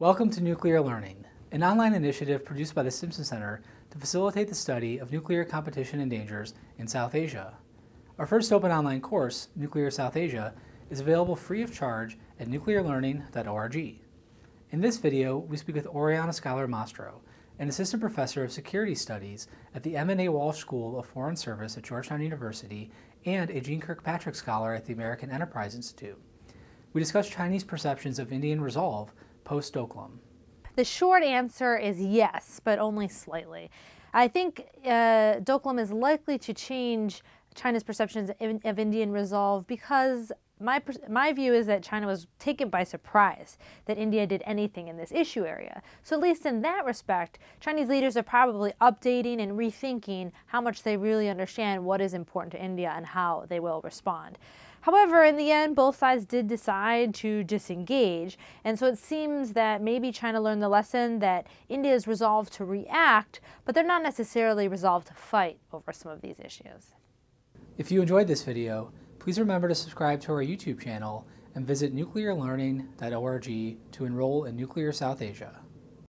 Welcome to Nuclear Learning, an online initiative produced by the Stimson Center to facilitate the study of nuclear competition and dangers in South Asia. Our first open online course, Nuclear South Asia, is available free of charge at nuclearlearning.org. In this video, we speak with Oriana Skylar Mastro, an assistant professor of security studies at the Edmund A. Walsh School of Foreign Service at Georgetown University and a Jeanne Kirkpatrick Scholar at the American Enterprise Institute. We discuss Chinese perceptions of Indian resolve post Doklam. The short answer is yes, but only slightly. I think uh, Doklam is likely to change China's perceptions of Indian resolve because my, my view is that China was taken by surprise that India did anything in this issue area. So at least in that respect, Chinese leaders are probably updating and rethinking how much they really understand what is important to India and how they will respond. However, in the end, both sides did decide to disengage, and so it seems that maybe China learned the lesson that India is resolved to react, but they're not necessarily resolved to fight over some of these issues. If you enjoyed this video, please remember to subscribe to our YouTube channel and visit nuclearlearning.org to enroll in Nuclear South Asia.